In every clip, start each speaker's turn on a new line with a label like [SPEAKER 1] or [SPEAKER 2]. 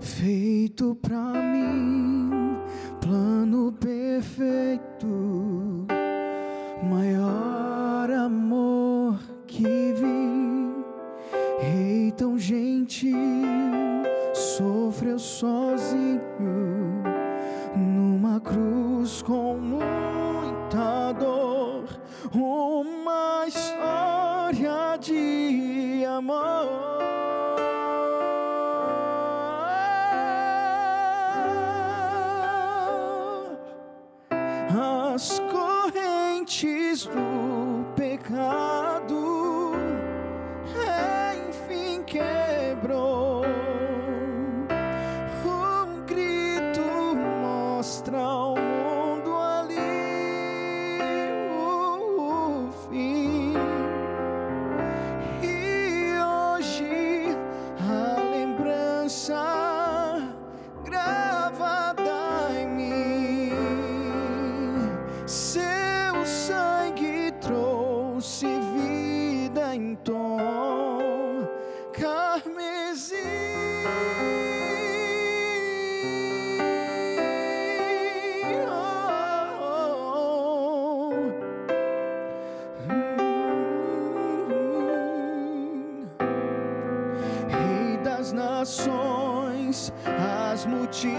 [SPEAKER 1] feito pra mim, plano perfeito, maior amor que vi, rei tão gentil, sofreu sozinho numa cruz com muita dor, uma história de amor. As correntes do pecado enfim quebrou. Nações, as multidões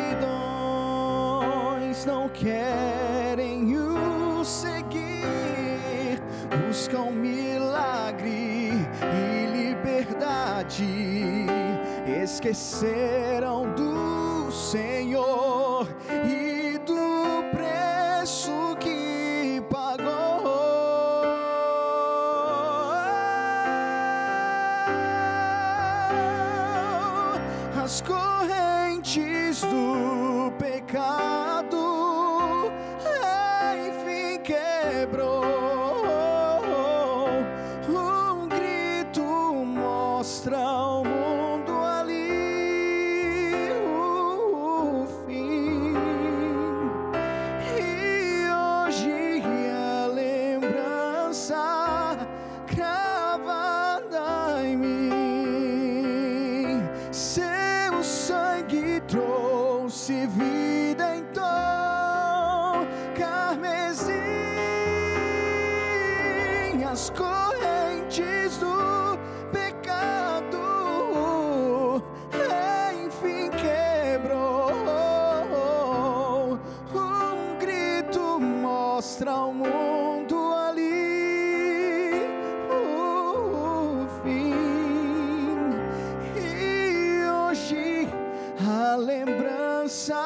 [SPEAKER 1] não querem o seguir, buscam milagre e liberdade, esqueceram do Senhor e do preço que pagou. As correntes do pecado enfim quebrou. Mostra ao mundo ali o fim. E hoje a lembrança cravada em mim, seu sangue trouxe vida em tom carmesim. As correntes mostra ao mundo ali o fim. E hoje a lembrança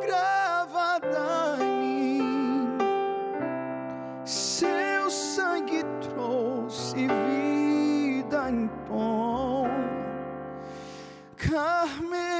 [SPEAKER 1] gravada em mim, seu sangue trouxe vida em pão. Carmen.